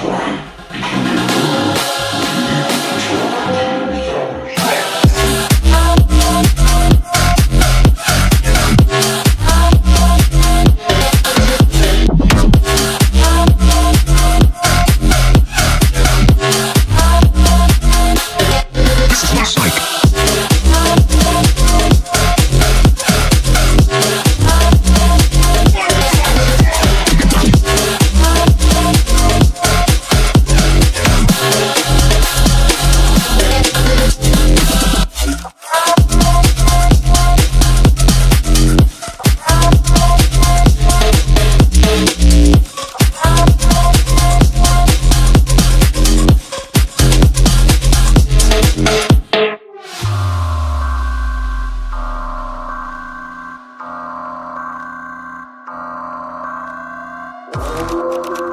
Thank. Bye.